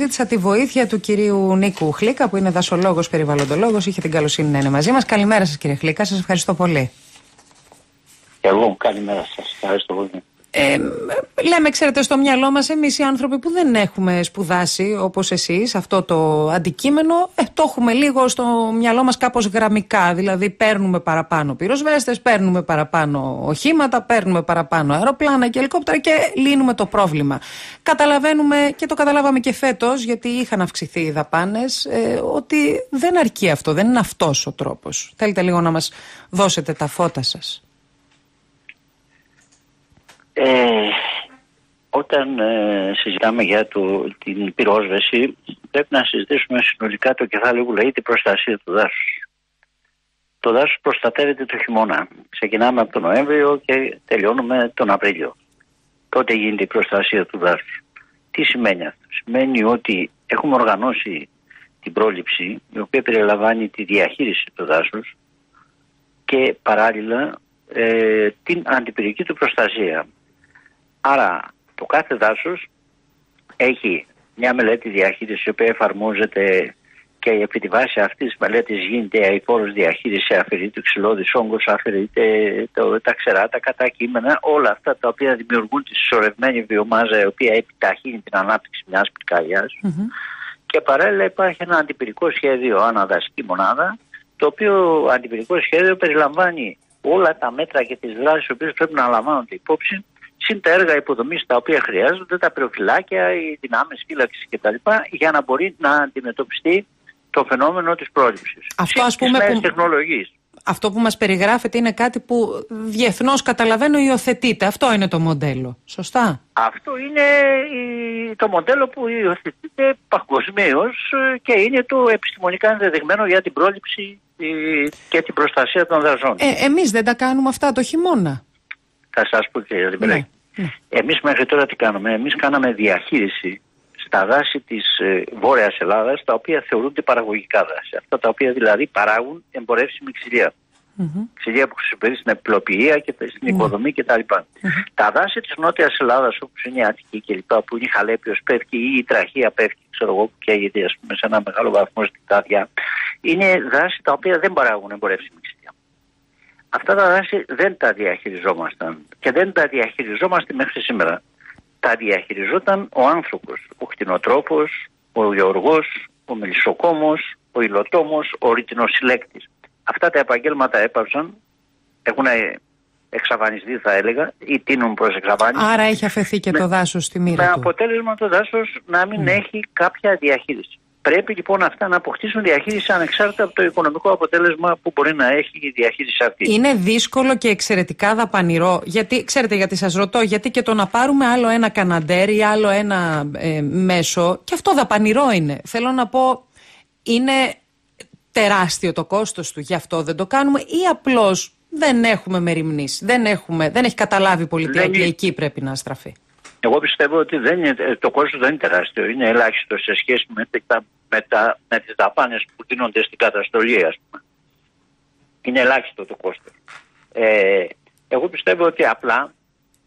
Ζήτησα τη βοήθεια του κυρίου Νίκου Χλίκα, που είναι δασολόγος περιβαλλοντολόγος. Είχε την καλοσύνη να είναι μαζί μας. Καλημέρα σας, κύριε Χλίκα. Σας ευχαριστώ πολύ. Εγώ, καλημέρα σας. Ευχαριστώ πολύ. Ε, λέμε, ξέρετε, στο μυαλό μας εμείς οι άνθρωποι που δεν έχουμε σπουδάσει όπως εσείς αυτό το αντικείμενο, ε, το έχουμε λίγο στο μυαλό μας κάπως γραμμικά. Δηλαδή παίρνουμε παραπάνω πυροσβέστες, παίρνουμε παραπάνω οχήματα, παίρνουμε παραπάνω αεροπλάνα και ελικόπτερα και λύνουμε το πρόβλημα. Καταλαβαίνουμε και το καταλάβαμε και φέτος, γιατί είχαν αυξηθεί οι δαπάνες, ε, ότι δεν αρκεί αυτό, δεν είναι αυτός ο τρόπος. Θέλετε λίγο να μας δώσετε τα φώτα σας. Ε, όταν ε, συζητάμε για το, την πυρόσβεση πρέπει να συζητήσουμε συνολικά το κεφάλαιο που λέγεται προστασία του δάσους. Το δάσος προστατεύεται το χειμώνα. Ξεκινάμε από τον Νοέμβριο και τελειώνουμε τον Απρίλιο. Τότε γίνεται η προστασία του δάσους. Τι σημαίνει αυτό; Σημαίνει ότι έχουμε οργανώσει την πρόληψη η οποία περιλαμβάνει τη διαχείριση του δάσους και παράλληλα ε, την αντιπυρική του προστασία. Άρα το κάθε δάσος έχει μια μελέτη διαχείρισης η οποία εφαρμόζεται και επί τη βάση αυτής της μελέτης γίνεται η φόρο διαχείριση, αφαιρείται ο ξυλώδης όγκος, αφαιρείται το, τα ξερά, τα κατακείμενα, όλα αυτά τα οποία δημιουργούν τη συσσωρευμένη βιομάζα η οποία επιταχύνει την ανάπτυξη μιας πυρκαγιάς. Και παράλληλα υπάρχει ένα αντιπυρικό σχέδιο αναδασική μονάδα, το οποίο αντιπυρικό σχέδιο περιλαμβάνει όλα τα μέτρα και τις δράσεις οι οποίες πρέπει να λαμβάνονται υπόψη συν τα έργα υποδομής τα οποία χρειάζονται, τα προφυλάκια, οι δυνάμεις φύλαξης κτλ. για να μπορεί να αντιμετωπιστεί το φαινόμενο της πρόληψης. Αυτό, ας πούμε, που... τεχνολογίες. Αυτό που μας περιγράφεται είναι κάτι που διεθνώς καταλαβαίνω υιοθετείται. Αυτό είναι το μοντέλο. Σωστά; Αυτό είναι το μοντέλο που υιοθετείται παγκοσμίως και είναι το επιστημονικά ενδεδειγμένο για την πρόληψη και την προστασία των δαζών. Ε, εμείς δεν τα κάνουμε αυτά το χειμώνα. Θα σας πω και για την ναι. Εμείς μέχρι τώρα τι κάνουμε; Εμείς κάναμε διαχείριση στα δάση της ε, Βόρειας Ελλάδας τα οποία θεωρούνται παραγωγικά δάση. Αυτά τα οποία δηλαδή παράγουν εμπορεύσιμη ξυλία. Mm-hmm. Ξυλία που χρησιμοποιείται στην επιλοποιία και στην mm-hmm. οικοδομή κτλ. Mm-hmm. Τα δάση της Νότιας Ελλάδας όπως είναι η Αττική κλπ. που είναι η Χαλέπιος πέφτει ή η Τραχία πέφτει ξέρω εγώ που καίγεται ας πούμε σε ένα μεγάλο βαθμό στην Τάδια είναι δάση τα οποία δεν παράγουν εμπορεύσιμη ξυλία. Αυτά τα δάση δεν τα διαχειριζόμασταν και δεν τα διαχειριζόμαστε μέχρι σήμερα. Τα διαχειριζόταν ο άνθρωπος, ο κτηνοτρόφος, ο γεωργός, ο μελισσοκόμος, ο υλοτόμος, ο ρητινοσυλλέκτης. Αυτά τα επαγγέλματα έπαψαν, έχουν εξαφανιστεί θα έλεγα ή τίνουν προς εξαφάνιση. Άρα έχει αφαιθεί και το δάσος στη μοίρα με του. Με αποτέλεσμα το δάσος να μην ναι. έχει κάποια διαχείριση. Πρέπει λοιπόν αυτά να αποκτήσουν διαχείριση ανεξάρτητα από το οικονομικό αποτέλεσμα που μπορεί να έχει η διαχείριση αυτή. Είναι δύσκολο και εξαιρετικά δαπανηρό. Γιατί, ξέρετε, γιατί σας ρωτώ, γιατί και το να πάρουμε άλλο ένα καναντέρ ή άλλο ένα ε, μέσο, και αυτό δαπανηρό είναι. Θέλω να πω, είναι τεράστιο το κόστος του, γι' αυτό δεν το κάνουμε ή απλώς δεν έχουμε μεριμνήσεις, δεν, έχουμε, δεν έχει καταλάβει η πολιτεία ότι εκεί πρέπει να στραφεί. Εγώ πιστεύω ότι δεν είναι, το κόστος δεν είναι τεράστιο, είναι ελάχιστο σε σχέση με, τα, με, τα, με τις δαπάνες που δίνονται στην καταστολή ας πούμε. Είναι ελάχιστο το κόστος. Ε, εγώ πιστεύω ότι απλά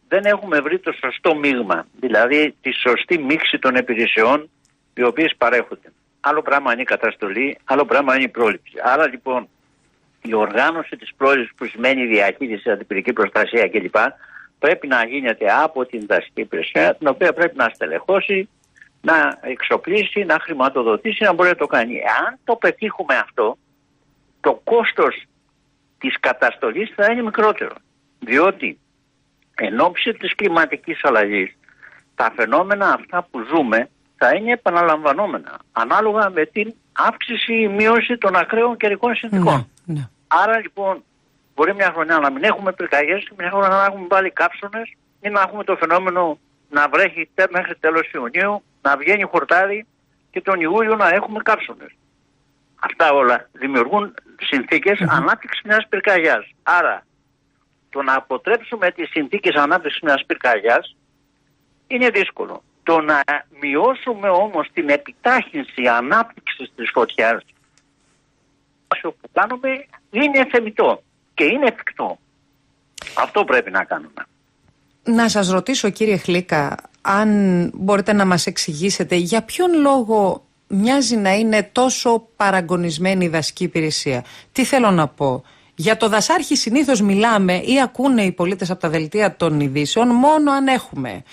δεν έχουμε βρει το σωστό μείγμα, δηλαδή τη σωστή μίξη των υπηρεσιών οι οποίες παρέχονται. Άλλο πράγμα είναι η καταστολή, άλλο πράγμα είναι η πρόληψη. Άρα λοιπόν η οργάνωση της πρόληψης που σημαίνει η διαχείριση, αντιπυρική προστασία κλπ πρέπει να γίνεται από την δασική υπηρεσία, την οποία πρέπει να στελεχώσει, να εξοπλίσει, να χρηματοδοτήσει, να μπορεί να το κάνει. Αν το πετύχουμε αυτό, το κόστος της καταστολής θα είναι μικρότερο. Διότι εν ώψη της κλιματικής αλλαγής, τα φαινόμενα αυτά που ζούμε θα είναι επαναλαμβανόμενα, ανάλογα με την αύξηση ή μείωση των ακραίων καιρικών συνθήκων. Ναι, ναι. Άρα λοιπόν Μπορεί μια χρονιά να μην έχουμε πυρκαγιές και μια χρονιά να έχουμε πάλι κάψονες ή να έχουμε το φαινόμενο να βρέχει μέχρι τέλος Ιουνίου, να βγαίνει χορτάρι και τον Ιούλιο να έχουμε κάψονες. Αυτά όλα δημιουργούν συνθήκες mm-hmm. ανάπτυξης μιας πυρκαγιάς. Άρα, το να αποτρέψουμε τις συνθήκες ανάπτυξης μιας πυρκαγιάς είναι δύσκολο. Το να μειώσουμε όμως την επιτάχυνση ανάπτυξη της φωτιάς που κάνουμε είναι θεμητό και είναι εφικτό. Αυτό πρέπει να κάνουμε. Να σας ρωτήσω κύριε Χλίκα, αν μπορείτε να μας εξηγήσετε για ποιον λόγο μοιάζει να είναι τόσο παραγωνισμένη η δασική υπηρεσία. Τι θέλω να πω; Για το δασάρχη συνήθως μιλάμε ή ακούνε οι πολίτες από τα δελτία των ειδήσεων μόνο αν έχουμε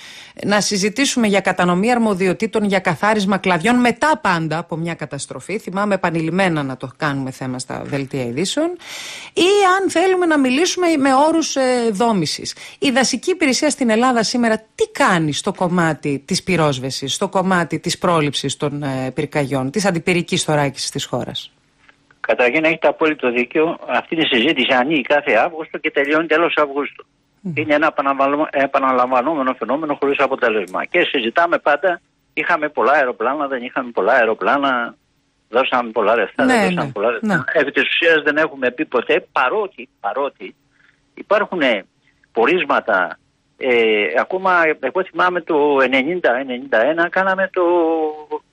να συζητήσουμε για κατανομή αρμοδιοτήτων για καθάρισμα κλαδιών μετά πάντα από μια καταστροφή. Θυμάμαι επανειλημμένα να το κάνουμε θέμα στα δελτία ειδήσεων. Ή αν θέλουμε να μιλήσουμε με όρους ε, δόμησης. Η δασική υπηρεσία στην Ελλάδα σήμερα τι κάνει στο κομμάτι της πυρόσβεσης, στο κομμάτι της πρόληψης των ε, πυρκαγιών, της αντιπυρικής θωράκισης της χώρας; Καταρχήν έχετε απόλυτο δίκιο. Αυτή η συζήτηση ανοίγει κάθε Αύγουστο και τελειώνει τέλος Αυγούστου. Είναι ένα επαναλαμβανόμενο φαινόμενο χωρίς αποτέλεσμα. Και συζητάμε πάντα, είχαμε πολλά αεροπλάνα, δεν είχαμε πολλά αεροπλάνα, δώσαμε πολλά λεφτά, ναι, δεν δώσαμε ναι, πολλά λεφτά. ναι. Επί της ουσίας δεν έχουμε πει ποτέ, παρότι, παρότι υπάρχουν πορίσματα. Ε, ακόμα, εγώ θυμάμαι το 90-91 κάναμε το,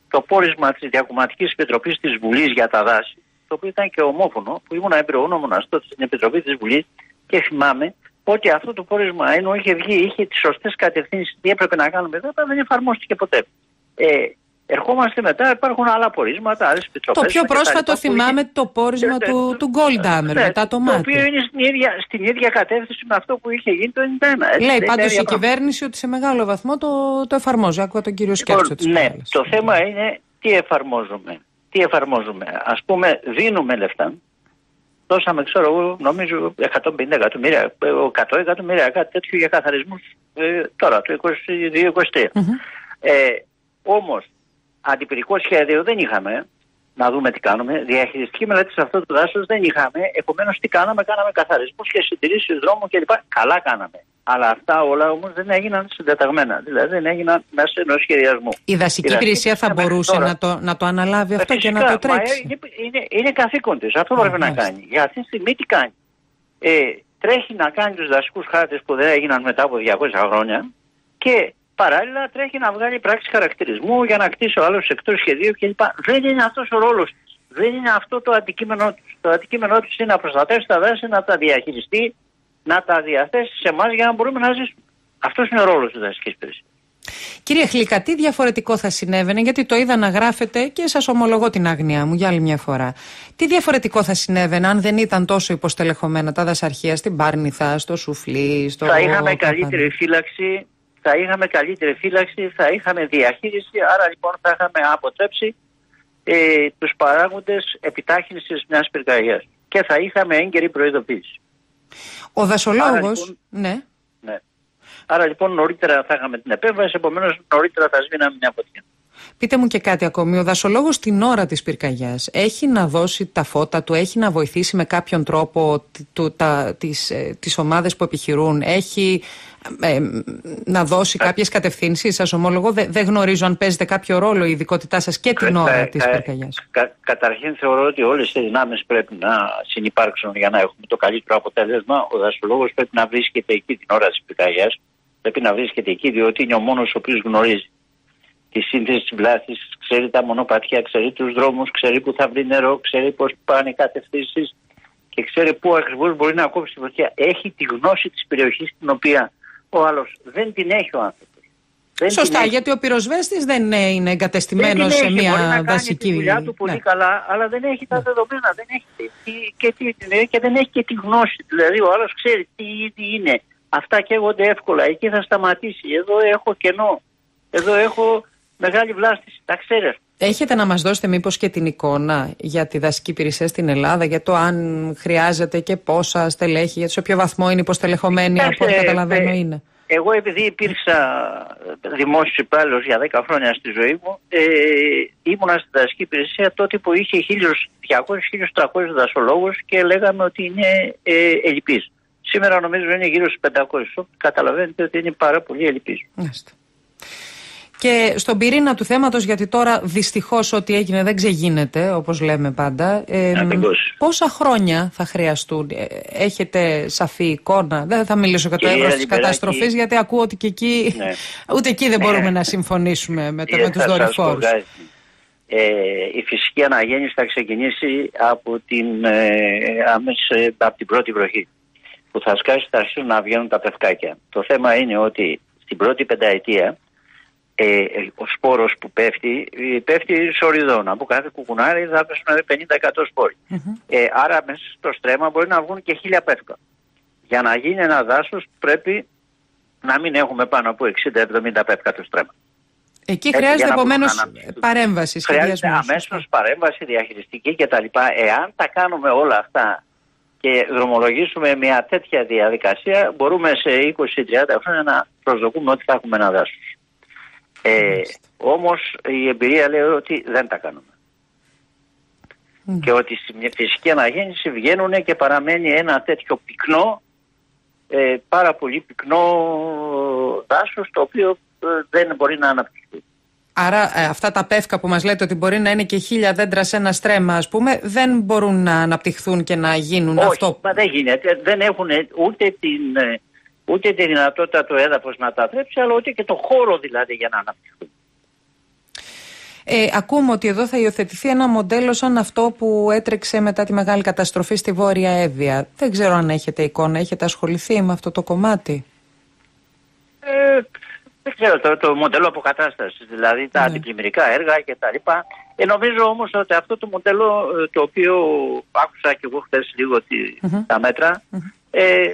το πόρισμα της Διακομματικής Επιτροπής της Βουλής για τα δάση το οποίο ήταν και ομόφωνο, που ήμουν εμπειρογνώμονα τότε στην Επιτροπή της Βουλής και θυμάμαι ότι αυτό το πόρισμα ενώ είχε βγει, είχε τις σωστές κατευθύνσεις, τι έπρεπε να κάνουμε εδώ, δεν εφαρμόστηκε ποτέ. Ε, ερχόμαστε μετά, υπάρχουν άλλα πορίσματα, άλλες επιτροπές. Το πιο πρόσφατο θυμάμαι είχε... το πόρισμα του, του Goldhammer ναι, μετά το μάτι. Το οποίο είναι στην ίδια, στην ίδια κατεύθυνση με αυτό που είχε γίνει το 1991. Λέει πάντως η κυβέρνηση ότι σε μεγάλο βαθμό το, το εφαρμόζει. Άκουγα τον κύριο Σκέψο λοιπόν, Ναι, το θέμα είναι τι εφαρμόζουμε τι εφαρμόζουμε. Ας πούμε δίνουμε λεφτά. Δώσαμε, ξέρω εγώ, νομίζω 150 εκατομμύρια, 100 εκατομμύρια, κάτι τέτοιο για καθαρισμούς ε, τώρα, το 2022-2023. Ε, όμως, αντιπυρικό σχέδιο δεν είχαμε να δούμε τι κάνουμε. Διαχειριστική μελέτη σε αυτό το δάσος δεν είχαμε. Επομένως, τι κάναμε, κάναμε καθαρισμούς και συντηρήσεις δρόμου κλπ. Καλά κάναμε. Αλλά αυτά όλα όμως δεν έγιναν συντεταγμένα. Δηλαδή δεν έγιναν μέσα ενός σχεδιασμού. Η δασική υπηρεσία θα μπορούσε να το, να το αναλάβει αυτό και να το τρέξει. είναι, είναι, είναι καθήκον της. Αυτό πρέπει να κάνει. Για αυτή τη στιγμή τι κάνει. Ε, τρέχει να κάνει τους δασικούς χάρτες που δεν έγιναν μετά από 200 χρόνια και παράλληλα τρέχει να βγάλει πράξη χαρακτηρισμού για να κτίσει ο άλλος εκτός σχεδίου κλπ. Δεν είναι αυτός ο ρόλος της. Δεν είναι αυτό το αντικείμενό τους. Το αντικείμενό τη είναι να προστατεύσει τα δάση, να τα διαχειριστεί, να τα διαθέσεις σε εμάς για να μπορούμε να ζήσουμε. Αυτός είναι ο ρόλος της δασικής υπηρεσίας. Κύριε Χλίκα, τι διαφορετικό θα συνέβαινε, γιατί το είδα να γράφετε και σας ομολογώ την άγνοια μου για άλλη μια φορά. Τι διαφορετικό θα συνέβαινε αν δεν ήταν τόσο υποστελεχωμένα τα δασαρχεία στην Πάρνηθα, στο Σουφλί, στο. Θα είχαμε καλύτερη φύλαξη, θα είχαμε καλύτερη φύλαξη, θα είχαμε διαχείριση, άρα λοιπόν θα είχαμε αποτρέψει ε, τους παράγοντες επιτάχυνσης μιας πυρκαγιάς και θα είχαμε έγκαιρη προειδοποίηση. Ο δασολόγος, λοιπόν, ναι. ναι. Άρα λοιπόν νωρίτερα θα είχαμε την επέμβαση, επομένως νωρίτερα θα σβήναμε μια φωτιά. Πείτε μου και κάτι ακόμη. Ο δασολόγος την ώρα της πυρκαγιάς έχει να δώσει τα φώτα του, έχει να βοηθήσει με κάποιον τρόπο τι τις, ε, ομάδες που επιχειρούν, έχει ε, να δώσει κάποιες κατευθύνσεις. Σας ομολογώ, δεν δε γνωρίζω αν παίζετε κάποιο ρόλο η ειδικότητά σας και την ώρα της πυρκαγιάς. Κα, καταρχήν θεωρώ ότι όλες οι δυνάμεις πρέπει να συνεπάρξουν για να έχουμε το καλύτερο αποτέλεσμα. Ο δασολόγος πρέπει να βρίσκεται εκεί την ώρα της πυρκαγιάς. Πρέπει να βρίσκεται εκεί διότι είναι ο μόνος ο οποίος γνωρίζει τη σύνθεση της βλάστη, ξέρει τα μονοπατιά, ξέρει τους δρόμους, ξέρει που θα βρει νερό, ξέρει πώς πάνε οι κατευθύνσεις και ξέρει πού ακριβώς μπορεί να κόψει τη φωτιά. Έχει τη γνώση της περιοχής την οποία ο άλλος δεν την έχει ο άνθρωπος. Σωστά, γιατί ο πυροσβέστης δεν είναι εγκατεστημένος σε μια μπορεί να δασική. Κάνει τη δουλειά του πολύ ναι. καλά, αλλά δεν έχει τα δεδομένα, δεν έχει και, και, και δεν έχει και τη γνώση. Δηλαδή, ο άλλος ξέρει τι, τι είναι. Αυτά καίγονται εύκολα. Εκεί θα σταματήσει. Εδώ έχω κενό. Εδώ έχω μεγάλη βλάστηση. Τα ξέρεις. Έχετε να μας δώσετε μήπως και την εικόνα για τη δασική υπηρεσίας στην Ελλάδα, για το αν χρειάζεται και πόσα στελέχη, γιατί σε ποιο βαθμό είναι υποστελεχωμένη, από ό,τι καταλαβαίνω είναι. Εγώ επειδή υπήρξα δημόσιος υπάλληλος για 10 χρόνια στη ζωή μου, ε, ήμουνα στην δασική υπηρεσία τότε που είχε 1.200-1.300 δασολόγους και λέγαμε ότι είναι ε, ελλειπής. Σήμερα νομίζω είναι γύρω στους 500. Καταλαβαίνετε ότι είναι πάρα πολύ ελλειπής. Και στον πυρήνα του θέματος, γιατί τώρα δυστυχώς ό,τι έγινε δεν ξεγίνεται, όπως λέμε πάντα. Ε, πόσα χρόνια θα χρειαστούν, ε, έχετε σαφή εικόνα; Δεν θα μιλήσω για το εύρος της καταστροφής, γιατί ακούω ότι και εκεί, ναι. ούτε εκεί δεν μπορούμε να συμφωνήσουμε με, το, με τους δορυφόρους. Ε, η φυσική αναγέννηση θα ξεκινήσει από την, ε, άμεση, από την πρώτη βροχή που θα σκάσει θα αρχίσουν να βγαίνουν τα πευκάκια. Το θέμα είναι ότι στην πρώτη πενταετία ε, ο σπόρος που πέφτει, ε, πέφτει σοριδών. Από κάθε κουκουνάρι θα πέσουν 50% σποροι Ε, άρα μέσα στο στρέμμα μπορεί να βγουν και χίλια πεύκα. Για να γίνει ένα δάσος πρέπει να μην έχουμε πάνω από 60-70 πεύκα το στρέμμα. Εκεί χρειάζεται επομένως παρέμβαση. Χρειάζεται αμέσως παρέμβαση διαχειριστική κτλ. Εάν τα κάνουμε όλα αυτά και δρομολογήσουμε μια τέτοια διαδικασία, μπορούμε σε 20-30 χρόνια να προσδοκούμε ότι θα έχουμε ένα δάσος. Ε, όμως η εμπειρία λέει ότι δεν τα κάνουμε. Και ότι στη φυσική αναγέννηση βγαίνουν και παραμένει ένα τέτοιο πυκνό, ε, πάρα πολύ πυκνό δάσος το οποίο ε, δεν μπορεί να αναπτυχθεί. Άρα ε, αυτά τα πεύκα που μας λέτε ότι μπορεί να είναι και χίλια δέντρα σε ένα στρέμμα ας πούμε δεν μπορούν να αναπτυχθούν και να γίνουν Όχι, αυτό; Μα δεν γίνεται. Δεν έχουν ούτε την, ε, ούτε τη δυνατότητα το έδαφος να τα θρέψει αλλά ούτε και το χώρο δηλαδή για να αναπτυχθούν. Ε, ακούμε ότι εδώ θα υιοθετηθεί ένα μοντέλο σαν αυτό που έτρεξε μετά τη μεγάλη καταστροφή στη Βόρεια Εύβοια. Δεν ξέρω αν έχετε εικόνα, έχετε ασχοληθεί με αυτό το κομμάτι. Ε, δεν ξέρω, το, το μοντέλο αποκατάστασης, δηλαδή τα ναι. αντιπλημμυρικά έργα κτλ. Ε, νομίζω όμως ότι αυτό το μοντέλο ε, το οποίο άκουσα και εγώ χθες λίγο τα μέτρα, ε,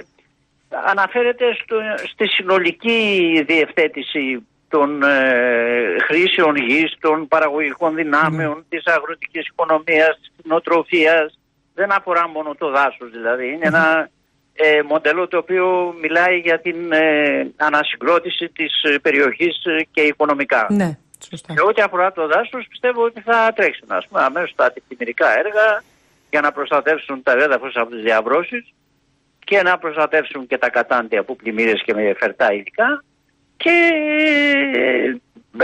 αναφέρεται στο, στη συνολική διευθέτηση των ε, χρήσεων γης, των παραγωγικών δυνάμεων, mm. της αγροτικής οικονομίας, της νοοτροφίας. Δεν αφορά μόνο το δάσος δηλαδή. Είναι ένα ε, μοντέλο το οποίο μιλάει για την ε, ανασυγκρότηση της ε, περιοχής και οικονομικά. Ναι, σωστά. Και ό,τι αφορά το δάσος πιστεύω ότι θα τρέξουν ας πούμε, αμέσως τα αντικειμενικά έργα για να προστατεύσουν τα έδαφος από τις διαβρώσεις και να προστατεύσουν και τα κατάντια από πλημμύρες και με φερτά ειδικά και,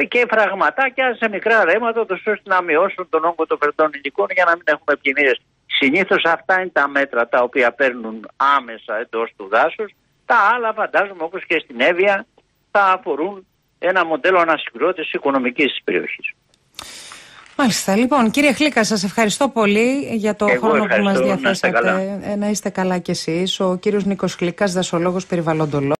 και φραγματάκια σε μικρά ρέματα ώστε να μειώσουν τον όγκο των φερτών υλικών για να μην έχουμε πλημμύρες. Συνήθως αυτά είναι τα μέτρα τα οποία παίρνουν άμεσα εντός του δάσους. Τα άλλα φαντάζομαι όπως και στην Εύβοια θα αφορούν ένα μοντέλο ανασυγκρότησης οικονομικής τη περιοχής. Μάλιστα. Λοιπόν, κύριε Χλίκα, σας ευχαριστώ πολύ για το χρόνο που μας διαθέσατε. Να είστε, καλά. Ε, να είστε καλά κι εσείς. Ο κύριος Νίκος Χλίκας, δασολόγος περιβαλλοντολόγος.